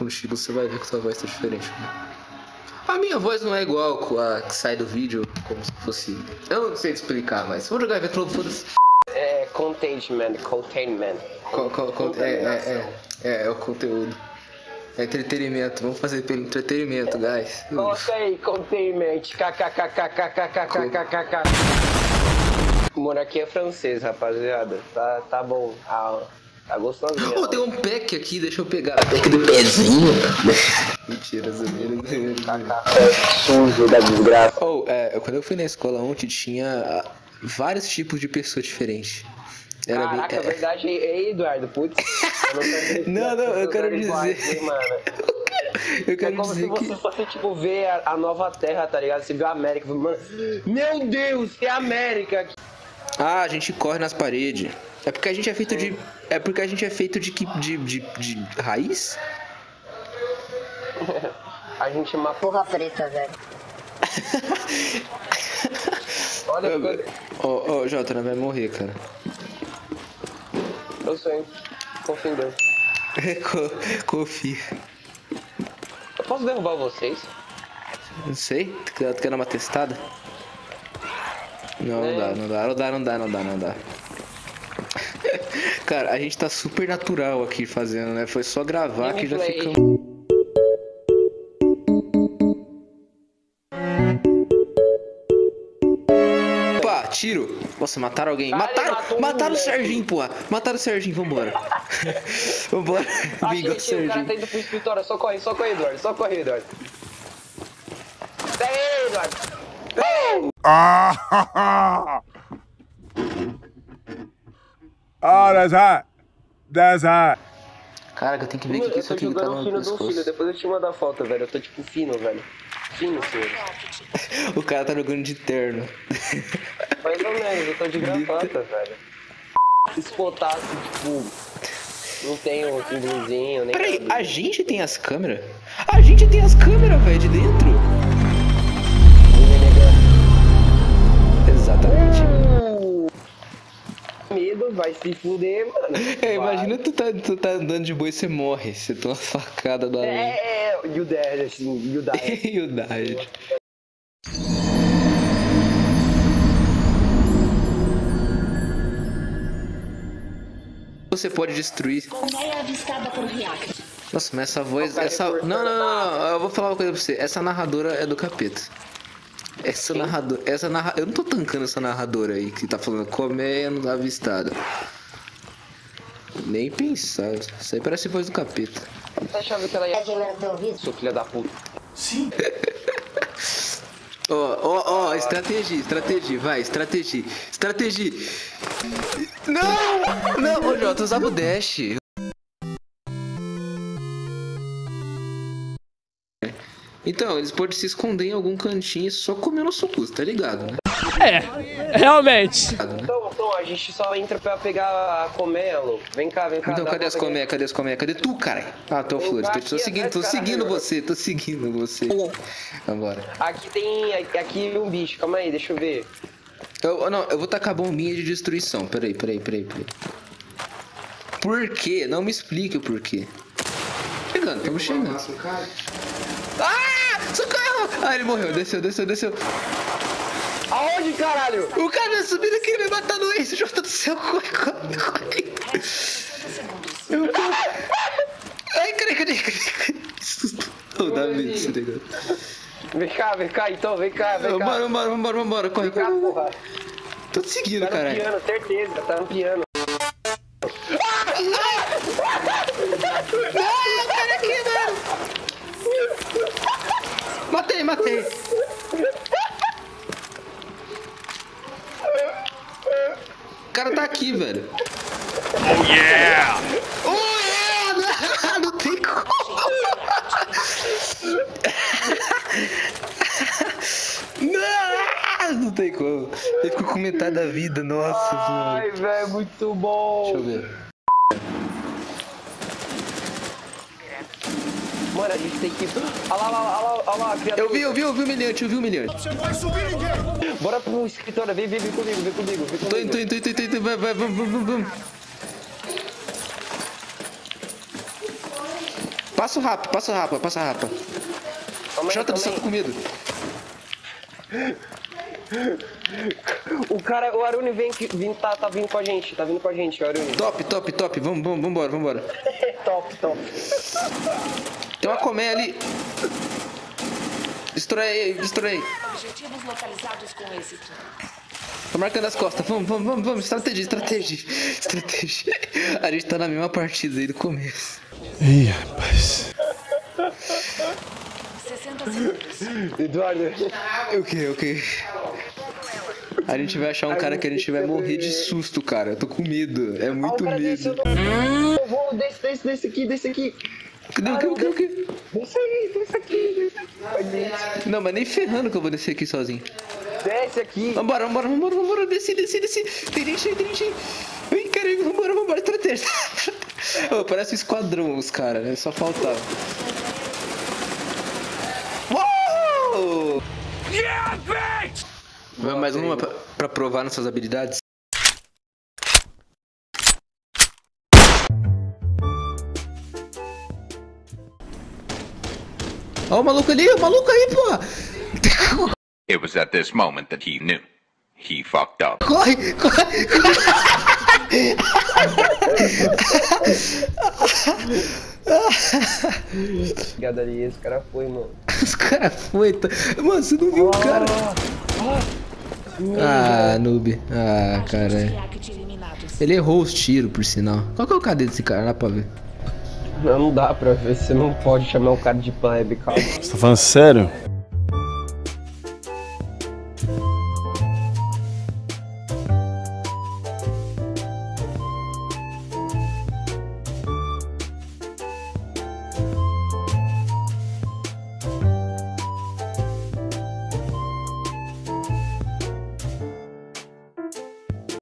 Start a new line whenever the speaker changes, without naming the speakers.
contigo, você vai ver que sua voz tá diferente. Né? A minha voz não é igual a que sai do vídeo, como se fosse. Eu não sei te explicar, mas vou jogar Evetron, foda-se.
É containment, containment.
Co co co é, é, é, é, o conteúdo. É entretenimento, vamos fazer pelo entretenimento, guys.
Coloca aí, containment, aqui é francês, rapaziada. Tá, tá bom. Ah, tá gostosinho.
Oh, tem um pack aqui, deixa eu pegar. Pack do pezinho. Mentira, zoeira,
Sujo da desgraça.
Oh, é, quando eu fui na escola ontem, tinha vários tipos de pessoas diferentes.
Era Caraca, bem... é verdade. Ei, Eduardo, putz.
não, não, eu quero dizer. mano. Eu quero
é como
dizer
se você que... fosse, tipo, ver a, a, nova terra, tá ligado? Você viu a América, mano, meu Deus, é a América!
Ah, a gente corre nas paredes. É porque a gente é feito de. É porque a gente é feito de que. De, de, de raiz?
a gente é uma porra preta, velho.
Olha, Ô, ô, oh, Jota, não vai morrer, cara.
Eu sei. Confio em Deus.
Confia.
Eu posso derrubar vocês?
Não sei. Tu quer dar uma testada? Não, é. não dá, não dá, não dá, não dá, não dá, não dá. Cara, a gente tá super natural aqui fazendo, né? Foi só gravar que já ficamos. Opa, tiro. Nossa, mataram alguém. mataram, mataram o Serginho, porra. Mataram o Serginho, vambora. vambora.
Vinga, o Serginho. O cara tá indo pro escritório, só corre, só corre, Eduardo. Só corre, Eduardo. Pega aí, Eduardo.
Ah, oh, that's hot. That's hot.
Cara, eu tenho que ver o que, que isso aqui tá no
fino pescoço. Fino, depois eu te mando a foto, velho. Eu tô tipo fino, velho. Fino, senhor.
o cara tá jogando de terno.
Mais ou menos, eu tô de gravata, velho. Espotado, tipo... Não tenho símbolozinho, nem
Peraí, a gente tem as câmeras? A gente tem as câmeras, velho, de dentro?
Medo, vai se fuder, mano.
É, imagina tu tá, tu tá andando de boa e você morre. Você toma uma facada da
É, é, e o assim, e o Diet.
e o Diet. Você pode destruir. Colmeia avistada por reactor. Nossa, mas essa voz. Essa... Não, não, não, não, eu vou falar uma coisa pra você. Essa narradora é do capeta. Essa narradora. Essa narra... Eu não tô tancando essa narradora aí que tá falando comendo avistada. Nem pensar. Isso aí parece voz do capeta.
Você achava que ela ia. Seu filho da puta.
Sim. Ó, ó, ó, estratégia, estratégia, vai, estratégia, estratégia. Não! Não, ô Jota, usava o dash. Então, eles podem se esconder em algum cantinho e só comer nosso cu, tá ligado, né?
É, realmente.
Então, então, a gente só entra pra pegar a comelo. Vem cá, vem cá.
Então, cadê as comé? Cadê as comé? Cadê tu, cara? Ah, tô flores. Tô, tô seguindo, tô seguindo você, tô seguindo você. Vambora.
Aqui tem. Aqui um bicho, calma aí, deixa eu ver.
Eu, não, eu vou tacar bombinha de destruição. Peraí, peraí, peraí, peraí. Por quê? Não me explique o porquê. Chegando, estamos chegando. Ah! Socorro! Ah, ele morreu. Desceu, desceu, desceu.
Aonde, caralho?
O cara subindo aqui, ele vai matar no Ace. Jota do céu, corre, corre, corre. Eu tô... Ai, cadê, cadê, cadê? Que susto. Não, dá medo esse negócio.
Vem cá, vem cá então, vem cá, vem cá.
Vambora, vambora, vambora, vambora. Corre, corre. Tô te seguindo,
tá
caralho.
Tá no piano, certeza, tá no piano.
Não, cara aqui, mano. Matei. O cara tá aqui, velho.
Oh yeah!
Oh yeah! Não, não tem como. Não, não tem como. Ele ficou com metade da vida, nossa.
Ai, velho, muito bom.
Deixa eu ver.
Mano, a gente tem que. Olha lá, olha lá, olha lá, olha lá,
criatura. Eu vi, eu vi, eu vi o milhante, eu vi o milhante.
Você vai subir ninguém.
Bora pro escritório, vem, vem, vem comigo, vem comigo, vem comigo.
Tô indo, tô indo, tô indo, tô indo, vai, vai, vamos, vamos, vamos. Passa o rapa, passa o rapa, passa o rapa. Jota,
aí.
tá com medo.
O cara, o Aruni vem, que- vem tá, tá vindo com a gente, tá vindo com a gente, o Aruni.
Top, top, top. Vamos, vamos, vambora, vambora.
top, top.
Tem uma colmeia ali. Destrói aí, destrói.
Objetivos localizados com êxito.
Tô marcando as costas. Vamos, vamos, vamos, vamos. Estratégia, estratégia. Estratégia. A gente tá na mesma partida aí do começo.
Ih, rapaz.
60 segundos.
Eduardo,
O que, o que? A gente vai achar um cara que a gente vai morrer de susto, cara. Eu tô com medo. É muito medo.
do... Eu vou, desce, desce, desce aqui, desce aqui.
Que, o que, o que?
Desce aí, desce aqui, desce aqui.
Não, mas nem ferrando que eu vou descer aqui sozinho.
Desce aqui.
Vambora, vambora, vambora, vambora. Desce, desce, desce. Tem gente aí, tem gente aí. Ai, caralho, vambora, vambora. Estratégia. Ô, parece um esquadrão os caras, né? Só faltava. Uou! Vai mais uma pra, pra provar nossas habilidades? Ó o maluco ali, o maluco aí, porra!
It was at this moment that he knew. He fucked up.
Corre, corre, corre!
Obrigado ali, esse cara foi, mano.
Os caras foi, tá... Mano, você não viu o cara? Ah, noob. Ah, cara.
Eliminados.
Ele errou os tiros, por sinal. Qual que é o cadê desse cara? Dá pra ver.
Não, dá pra ver, você não pode chamar o cara de plebe, calma.
Você tá falando sério?